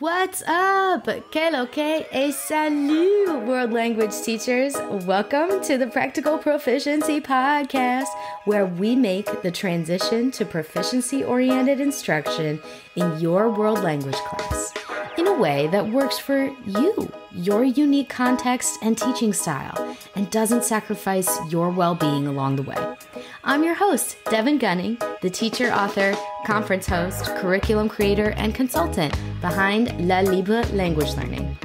What's up? Que lo que et salut, world language teachers. Welcome to the Practical Proficiency Podcast, where we make the transition to proficiency oriented instruction in your world language class in a way that works for you, your unique context and teaching style, and doesn't sacrifice your well being along the way. I'm your host, Devin Gunning, the teacher, author, conference host, curriculum creator, and consultant behind La Libre Language Learning.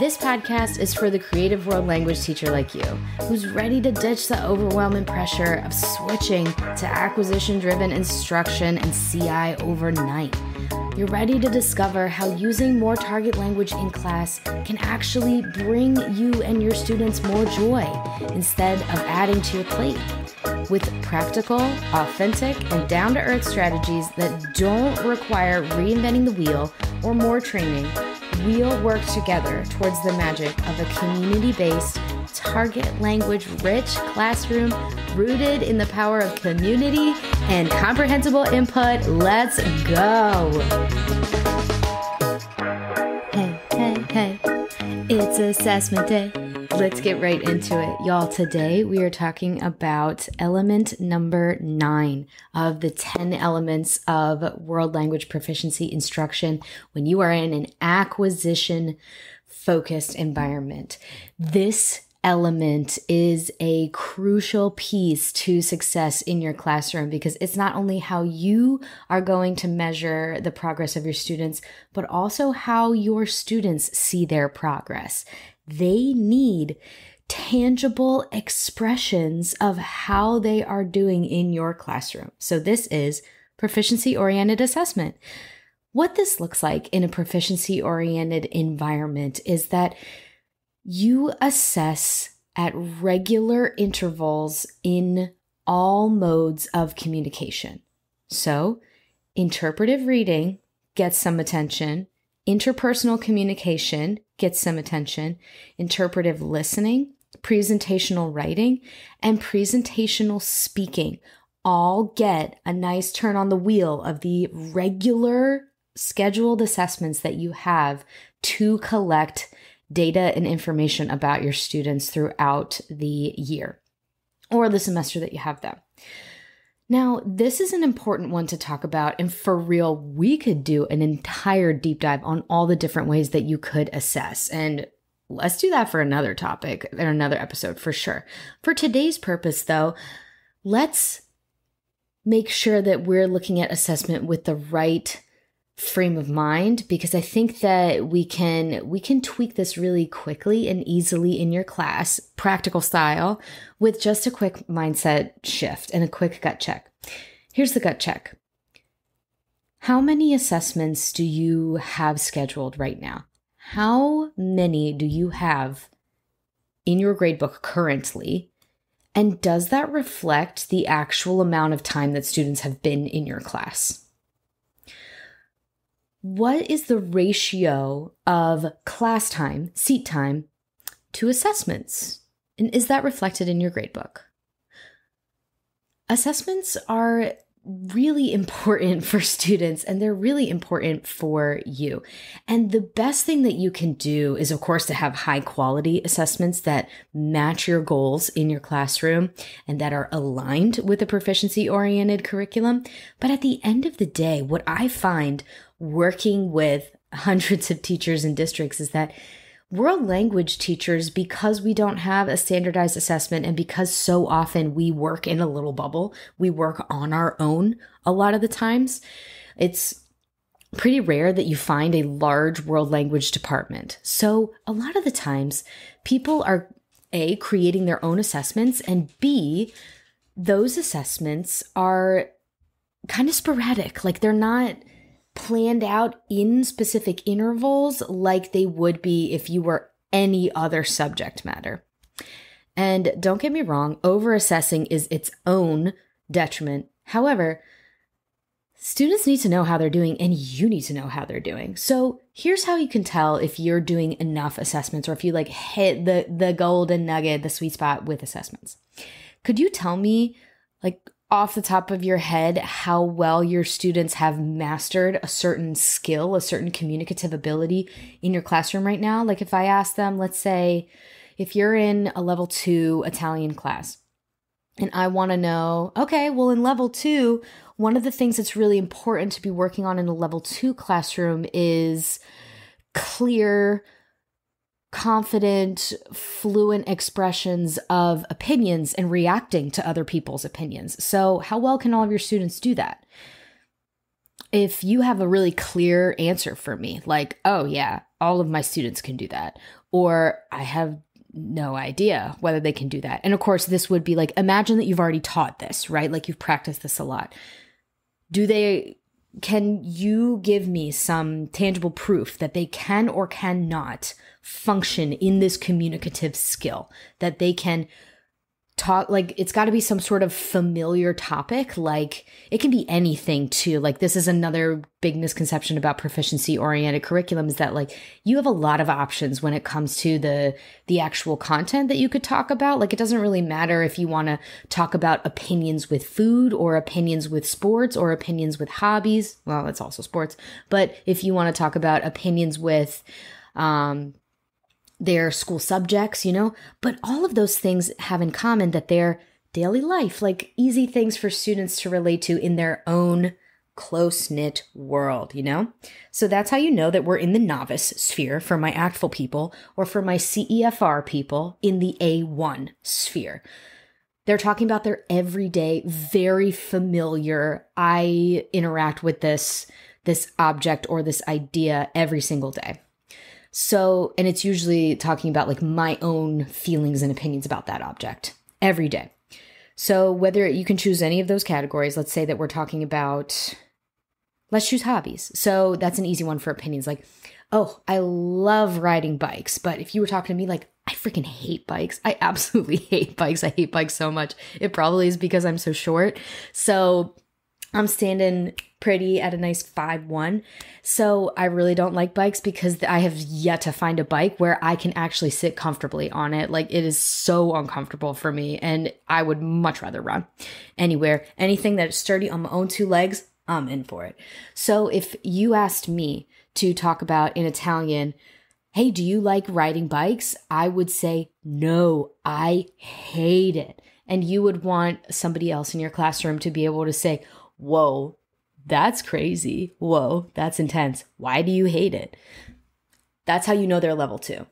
This podcast is for the creative world language teacher like you, who's ready to ditch the overwhelming pressure of switching to acquisition driven instruction and CI overnight. You're ready to discover how using more target language in class can actually bring you and your students more joy instead of adding to your plate. With practical, authentic, and down to earth strategies that don't require reinventing the wheel or more training, we'll work together towards the magic of a community based, target language rich classroom rooted in the power of community and comprehensible input. Let's go! Hey, hey, hey, it's assessment day. Let's get right into it. Y'all, today we are talking about element number nine of the 10 elements of world language proficiency instruction when you are in an acquisition focused environment. This element is a crucial piece to success in your classroom because it's not only how you are going to measure the progress of your students, but also how your students see their progress. They need tangible expressions of how they are doing in your classroom. So, this is proficiency oriented assessment. What this looks like in a proficiency oriented environment is that you assess at regular intervals in all modes of communication. So, interpretive reading gets some attention, interpersonal communication gets some attention, interpretive listening, presentational writing, and presentational speaking all get a nice turn on the wheel of the regular scheduled assessments that you have to collect data and information about your students throughout the year or the semester that you have them. Now, this is an important one to talk about. And for real, we could do an entire deep dive on all the different ways that you could assess. And let's do that for another topic or another episode for sure. For today's purpose, though, let's make sure that we're looking at assessment with the right frame of mind because I think that we can we can tweak this really quickly and easily in your class, practical style, with just a quick mindset shift and a quick gut check. Here's the gut check. How many assessments do you have scheduled right now? How many do you have in your gradebook currently? And does that reflect the actual amount of time that students have been in your class? What is the ratio of class time, seat time, to assessments? And is that reflected in your gradebook? Assessments are really important for students and they're really important for you. And the best thing that you can do is, of course, to have high quality assessments that match your goals in your classroom and that are aligned with a proficiency oriented curriculum. But at the end of the day, what I find working with hundreds of teachers and districts is that world language teachers, because we don't have a standardized assessment and because so often we work in a little bubble, we work on our own a lot of the times, it's pretty rare that you find a large world language department. So a lot of the times, people are A, creating their own assessments, and B, those assessments are kind of sporadic. Like they're not planned out in specific intervals like they would be if you were any other subject matter. And don't get me wrong, over assessing is its own detriment. However, students need to know how they're doing and you need to know how they're doing. So here's how you can tell if you're doing enough assessments or if you like hit the the golden nugget, the sweet spot with assessments. Could you tell me like off the top of your head how well your students have mastered a certain skill, a certain communicative ability in your classroom right now? Like if I ask them, let's say, if you're in a level two Italian class, and I want to know, okay, well, in level two, one of the things that's really important to be working on in a level two classroom is clear, confident, fluent expressions of opinions and reacting to other people's opinions. So, how well can all of your students do that? If you have a really clear answer for me, like, oh, yeah, all of my students can do that, or I have no idea whether they can do that. And of course, this would be like imagine that you've already taught this, right? Like you've practiced this a lot. Do they can you give me some tangible proof that they can or cannot function in this communicative skill? That they can talk like it's got to be some sort of familiar topic like it can be anything too like this is another big misconception about proficiency oriented curriculum is that like you have a lot of options when it comes to the the actual content that you could talk about like it doesn't really matter if you want to talk about opinions with food or opinions with sports or opinions with hobbies well it's also sports but if you want to talk about opinions with um their school subjects, you know, but all of those things have in common that they're daily life, like easy things for students to relate to in their own close knit world, you know? So that's how you know that we're in the novice sphere for my ACTFL people or for my CEFR people in the A1 sphere. They're talking about their everyday, very familiar, I interact with this this object or this idea every single day. So, and it's usually talking about like my own feelings and opinions about that object every day. So, whether you can choose any of those categories, let's say that we're talking about, let's choose hobbies. So, that's an easy one for opinions. Like, oh, I love riding bikes. But if you were talking to me, like, I freaking hate bikes. I absolutely hate bikes. I hate bikes so much. It probably is because I'm so short. So, I'm standing pretty at a nice five one. So I really don't like bikes because I have yet to find a bike where I can actually sit comfortably on it. Like it is so uncomfortable for me and I would much rather run anywhere. Anything that's sturdy on my own two legs, I'm in for it. So if you asked me to talk about in Italian, hey, do you like riding bikes? I would say, no, I hate it. And you would want somebody else in your classroom to be able to say, whoa, that's crazy. Whoa, that's intense. Why do you hate it? That's how you know they're level two.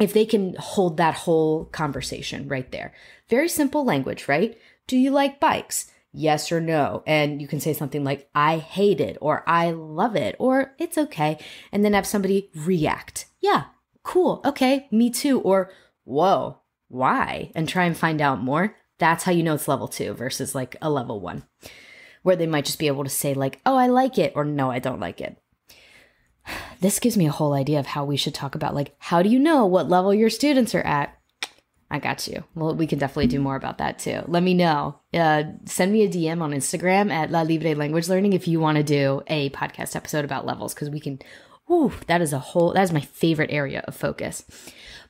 If they can hold that whole conversation right there. Very simple language, right? Do you like bikes? Yes or no. And you can say something like, I hate it, or I love it, or it's okay. And then have somebody react. Yeah, cool. Okay, me too. Or, whoa, why? And try and find out more. That's how you know it's level two versus like a level one where they might just be able to say, like, oh, I like it, or no, I don't like it. This gives me a whole idea of how we should talk about, like, how do you know what level your students are at? I got you. Well, we can definitely do more about that too. Let me know. Uh, send me a DM on Instagram at La Libre Language Learning if you want to do a podcast episode about levels because we can. Ooh, that is a whole. That is my favorite area of focus.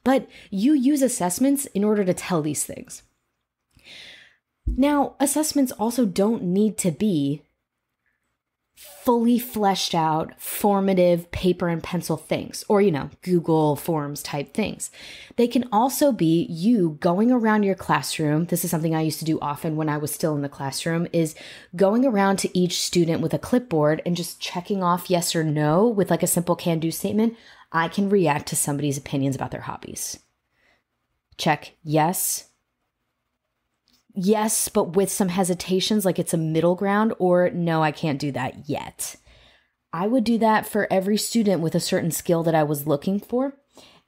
But you use assessments in order to tell these things. Now, assessments also don't need to be fully fleshed out, formative paper and pencil things, or, you know, Google Forms type things. They can also be you going around your classroom. This is something I used to do often when I was still in the classroom is going around to each student with a clipboard and just checking off yes or no with like a simple can do statement. I can react to somebody's opinions about their hobbies. Check yes, yes, but with some hesitations, like it's a middle ground, or no, I can't do that yet. I would do that for every student with a certain skill that I was looking for.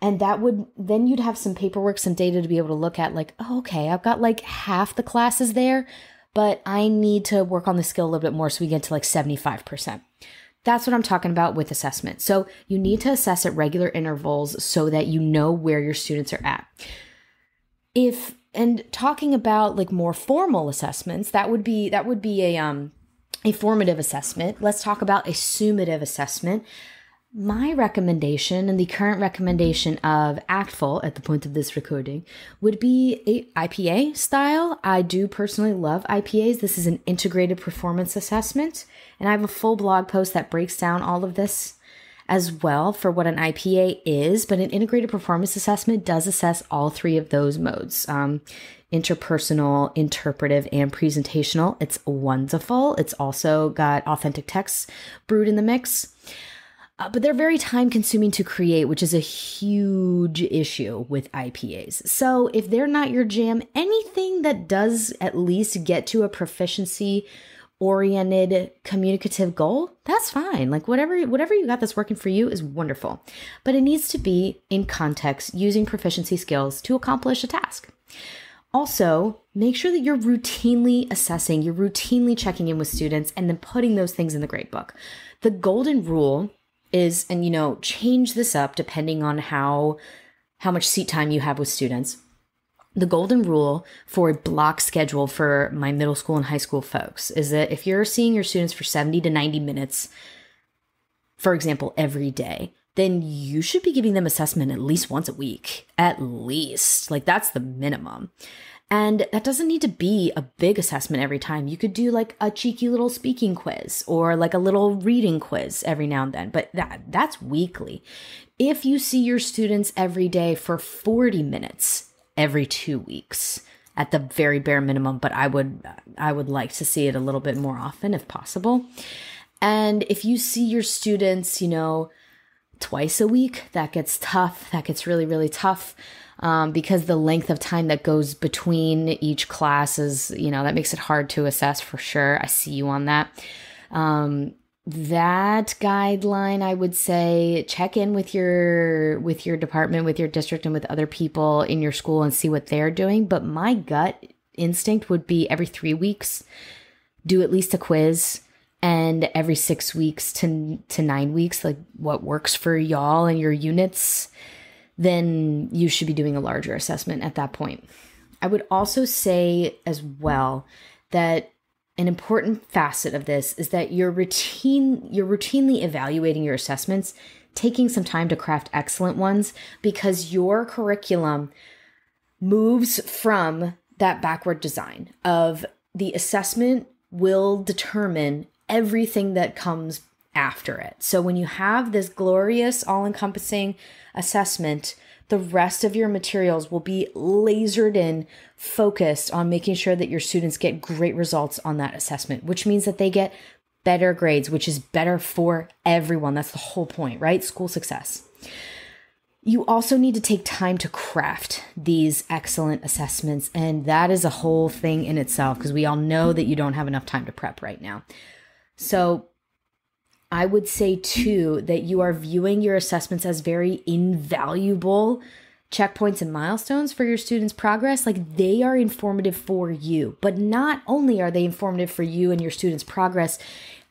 And that would then you'd have some paperwork, some data to be able to look at, like, oh, okay, I've got like half the classes there, but I need to work on the skill a little bit more so we get to like 75%. That's what I'm talking about with assessment. So you need to assess at regular intervals so that you know where your students are at. If and talking about like more formal assessments that would be that would be a um a formative assessment let's talk about a summative assessment my recommendation and the current recommendation of ACTFL at the point of this recording would be a IPA style. I do personally love IPAs. This is an integrated performance assessment, and I have a full blog post that breaks down all of this as well for what an IPA is. But an integrated performance assessment does assess all three of those modes. Um, interpersonal, interpretive, and presentational. It's wonderful. It's also got authentic texts brewed in the mix. Uh, but they're very time consuming to create, which is a huge issue with IPAs. So if they're not your jam, anything that does at least get to a proficiency oriented communicative goal that's fine. Like whatever whatever you got that's working for you is wonderful. But it needs to be in context using proficiency skills to accomplish a task. Also make sure that you're routinely assessing you're routinely checking in with students and then putting those things in the grade book the golden rule is and you know change this up depending on how how much seat time you have with students the golden rule for a block schedule for my middle school and high school folks is that if you're seeing your students for 70 to 90 minutes for example every day then you should be giving them assessment at least once a week at least like that's the minimum and that doesn't need to be a big assessment every time. You could do like a cheeky little speaking quiz or like a little reading quiz every now and then, but that that's weekly. If you see your students every day for 40 minutes every 2 weeks, at the very bare minimum, but I would I would like to see it a little bit more often if possible. And if you see your students, you know, twice a week, that gets tough. That gets really really tough um, because the length of time that goes between each class is, you know, that makes it hard to assess for sure. I see you on that. Um, that guideline i would say check in with your with your department with your district and with other people in your school and see what they're doing but my gut instinct would be every 3 weeks do at least a quiz and every 6 weeks to to 9 weeks like what works for y'all and your units then you should be doing a larger assessment at that point. I would also say as well that an important facet of this is that you're routine you're routinely evaluating your assessments, taking some time to craft excellent ones because your curriculum moves from that backward design of the assessment will determine everything that comes after it. So when you have this glorious all-encompassing assessment, the rest of your materials will be lasered in, focused on making sure that your students get great results on that assessment, which means that they get better grades, which is better for everyone. That's the whole point, right? School success. You also need to take time to craft these excellent assessments, and that is a whole thing in itself because we all know that you don't have enough time to prep right now. So, I would say too that you are viewing your assessments as very invaluable checkpoints and milestones for your students' progress. Like they are informative for you, but not only are they informative for you and your students' progress,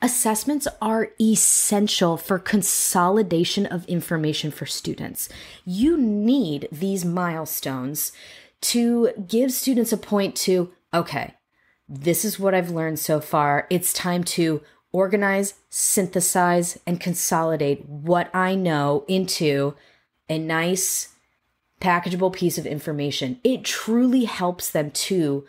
assessments are essential for consolidation of information for students. You need these milestones to give students a point to, okay, this is what I've learned so far. It's time to organize, synthesize, and consolidate what I know into a nice packageable piece of information. It truly helps them to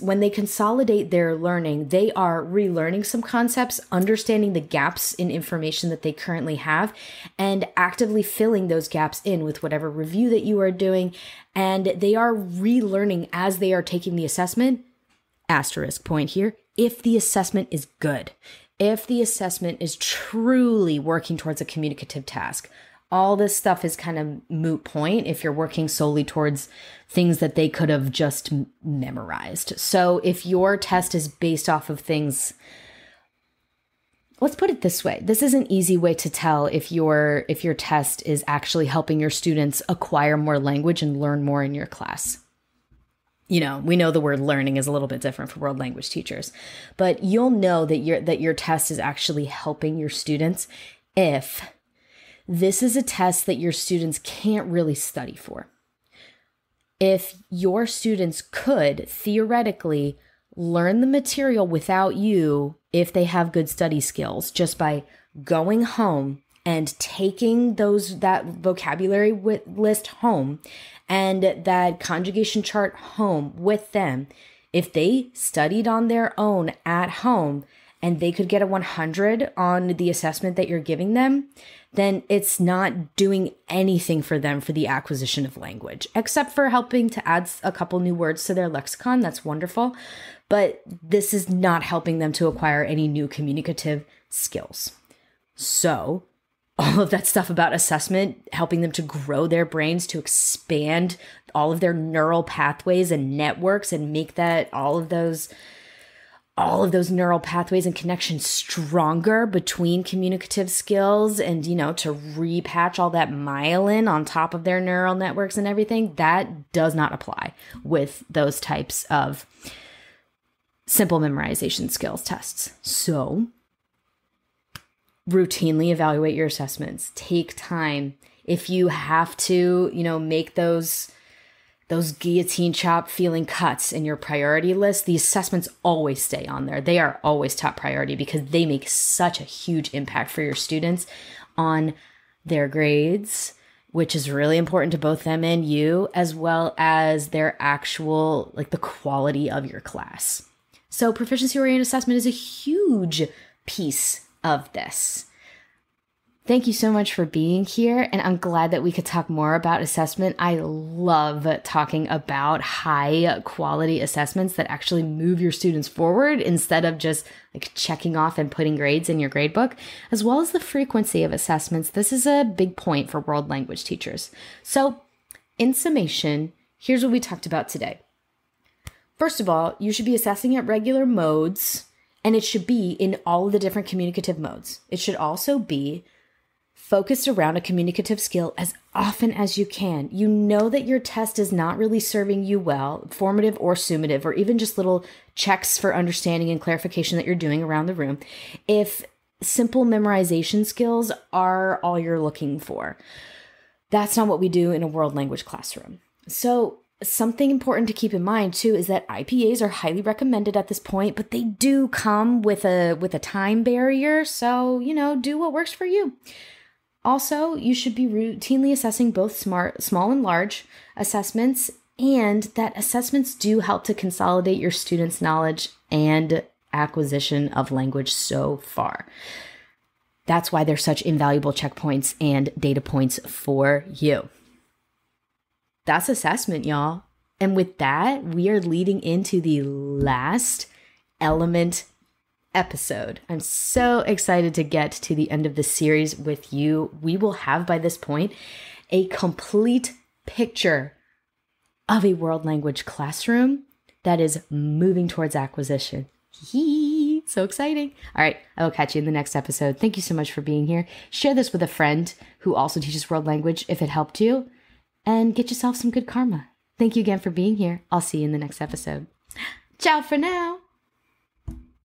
when they consolidate their learning, they are relearning some concepts, understanding the gaps in information that they currently have, and actively filling those gaps in with whatever review that you are doing. And they are relearning as they are taking the assessment. Asterisk point here if the assessment is good if the assessment is truly working towards a communicative task. All this stuff is kind of moot point if you're working solely towards things that they could have just memorized. So if your test is based off of things let's put it this way this is an easy way to tell if your if your test is actually helping your students acquire more language and learn more in your class you know, we know the word learning is a little bit different for world language teachers, but you'll know that your that your test is actually helping your students if this is a test that your students can't really study for. If your students could theoretically learn the material without you if they have good study skills just by going home and taking those that vocabulary with, list home and that conjugation chart home with them if they studied on their own at home and they could get a 100 on the assessment that you're giving them, then it's not doing anything for them for the acquisition of language, except for helping to add a couple new words to their lexicon. That's wonderful. But this is not helping them to acquire any new communicative skills. So, all of that stuff about assessment, helping them to grow their brains, to expand all of their neural pathways and networks and make that all of those all of those neural pathways and connections stronger between communicative skills and you know to repatch all that myelin on top of their neural networks and everything. That does not apply with those types of simple memorization skills tests. So routinely evaluate your assessments take time if you have to you know make those those guillotine chop feeling cuts in your priority list, the assessments always stay on there. They are always top priority because they make such a huge impact for your students on their grades, which is really important to both them and you, as well as their actual, like the quality of your class. So, proficiency oriented assessment is a huge piece of this. Thank you so much for being here. And I'm glad that we could talk more about assessment. I love talking about high quality assessments that actually move your students forward instead of just like checking off and putting grades in your gradebook, as well as the frequency of assessments. This is a big point for world language teachers. So, in summation, here's what we talked about today. First of all, you should be assessing at regular modes, and it should be in all of the different communicative modes. It should also be focused around a communicative skill as often as you can. You know that your test is not really serving you well, formative or summative, or even just little checks for understanding and clarification that you're doing around the room. If simple memorization skills are all you're looking for, that's not what we do in a world language classroom. So, something important to keep in mind too is that IPAs are highly recommended at this point, but they do come with a with a time barrier, so, you know, do what works for you. Also, you should be routinely assessing both smart, small and large assessments, and that assessments do help to consolidate your students' knowledge and acquisition of language so far. That's why they're such invaluable checkpoints and data points for you. That's assessment, y'all. And with that, we are leading into the last element episode. I'm so excited to get to the end of the series with you. We will have by this point a complete picture of a world language classroom that is moving towards acquisition. so exciting. All right, I will catch you in the next episode. Thank you so much for being here. Share this with a friend who also teaches world language if it helped you, and get yourself some good karma. Thank you again for being here. I'll see you in the next episode. Ciao for now.